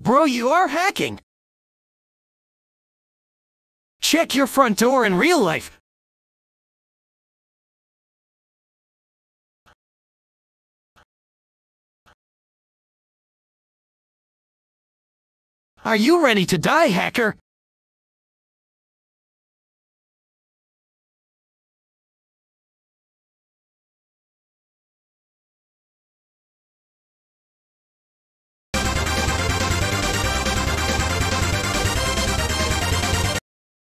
Bro, you are hacking. Check your front door in real life. Are you ready to die, hacker?